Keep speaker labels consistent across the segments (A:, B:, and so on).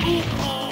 A: Hey.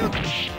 A: Woo!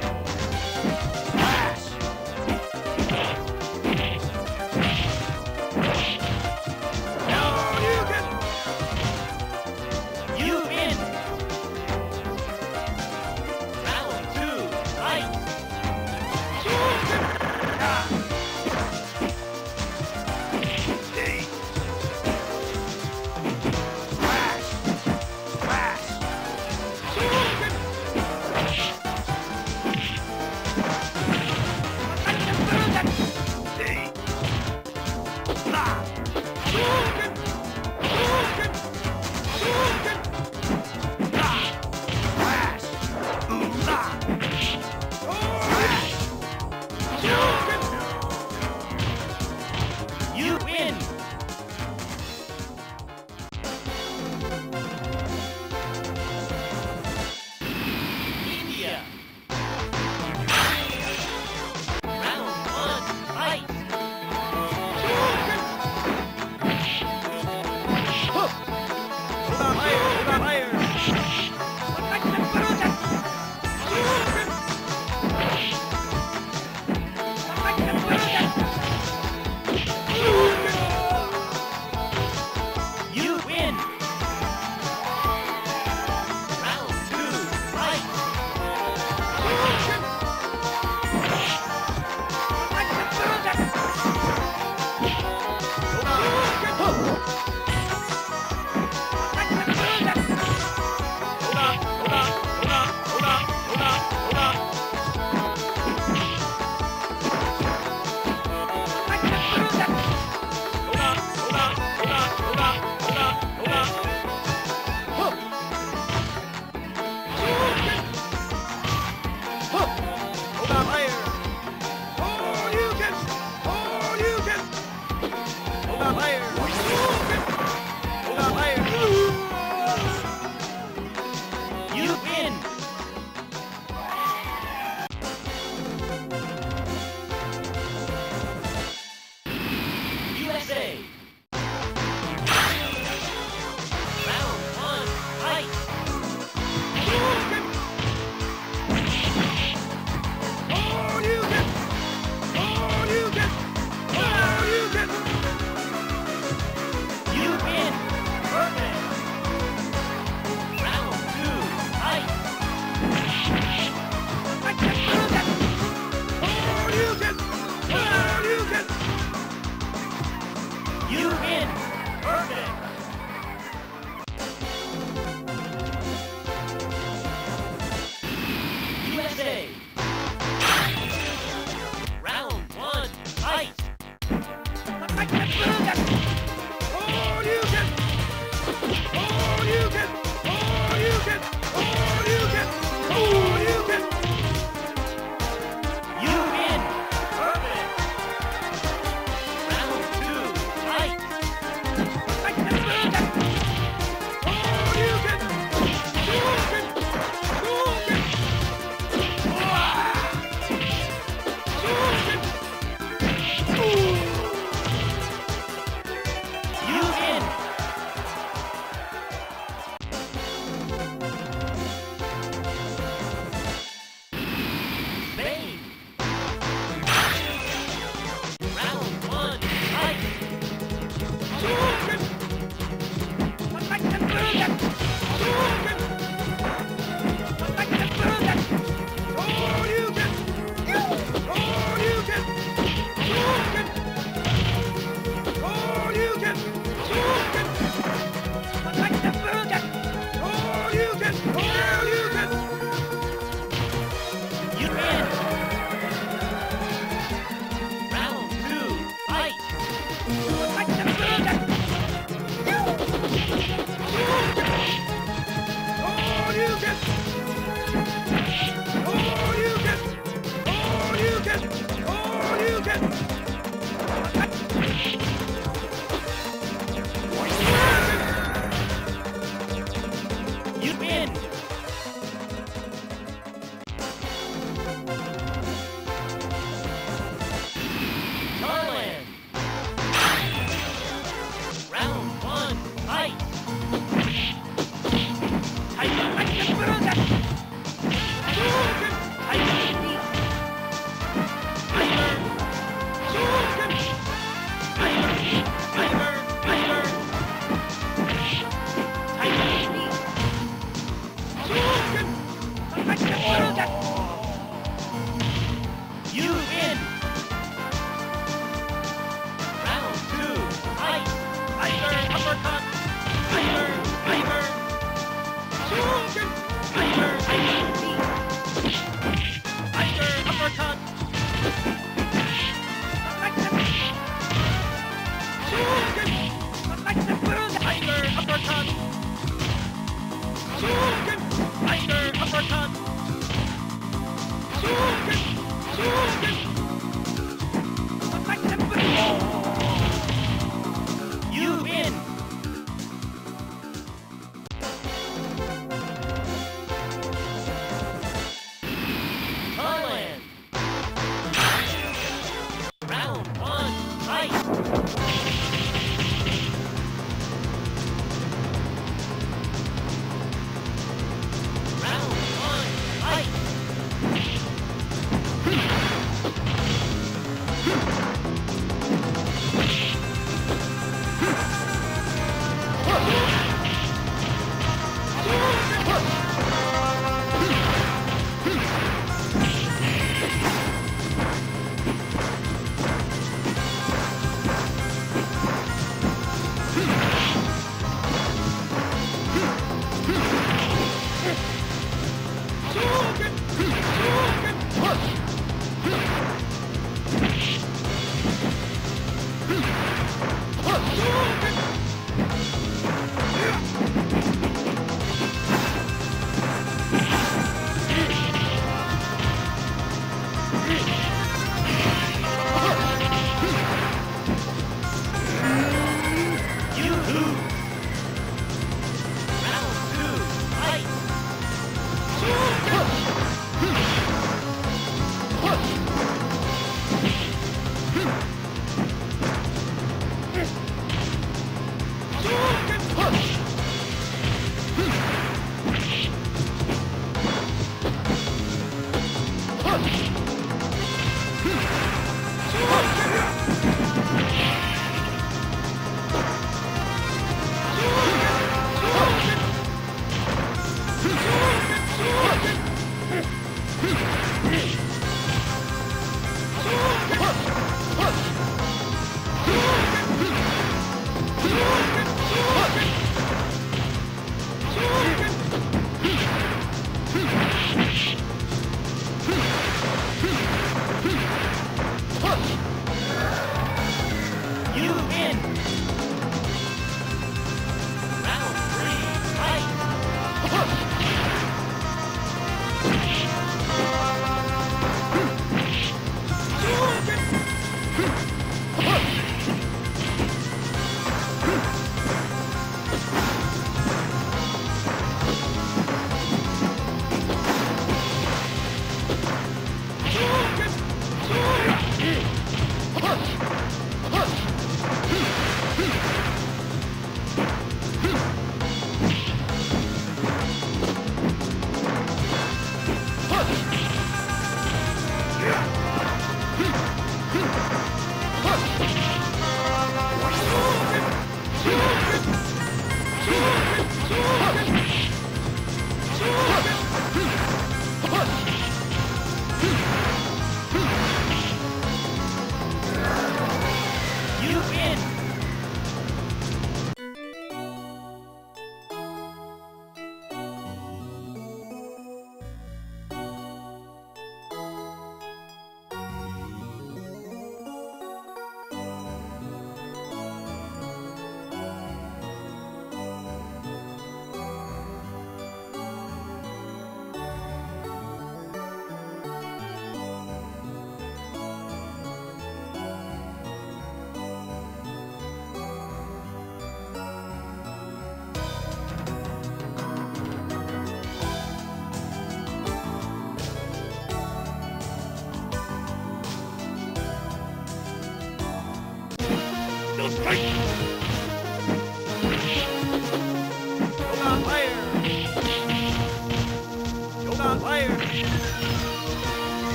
A: Thank you.